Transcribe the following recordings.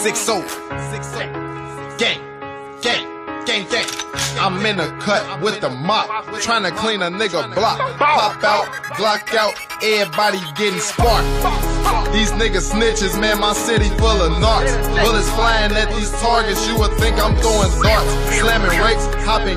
Six oh, gang, gang, gang, gang. I'm in the cut with the mop, trying to clean a nigga block. Pop out, block out, everybody getting sparked. These niggas snitches, man, my city full of narcs. Bullets flying at these targets, you would think I'm throwing darts. Slamming rakes,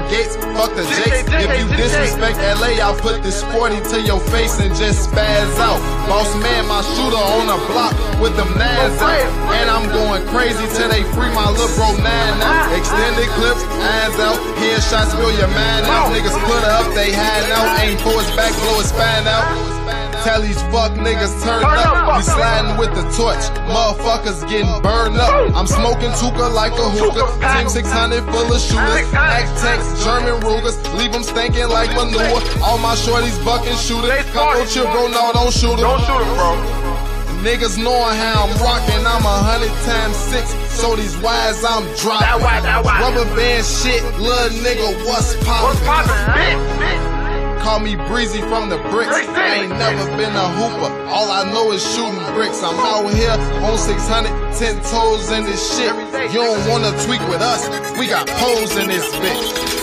gates, fuck the jakes. If you disrespect LA, I'll put this 40 to your face and just spaz out. Boss man, my shooter on the block with them nines out. And I'm going crazy till they free my little bro nine out. Extended clips, eyes out. Headshots, spill your mind out. Niggas put up, they hide out. Aim for his back, blow his spine out. Tell these fuck niggas turn up. We sliding with the torch. Motherfuckers getting burned up. I'm smoking Tooka like a hookah. Team 600 full of shooters. Act German Rugers. Leave them stinking like manure. All my shorties bucking shooters. Couple chill, bro, no, don't shoot 'em. Don't shoot him, bro. Niggas knowin' how I'm rockin', I'm a hundred times six. So these wires I'm dropping. That wide, that wide. Rubber band shit, little nigga, what's What's poppin'? Call me breezy from the bricks. I ain't never been a hooper. All I know is shooting bricks. I'm out here on 600, 10 toes in this shit. You don't wanna tweak with us. We got poles in this bitch.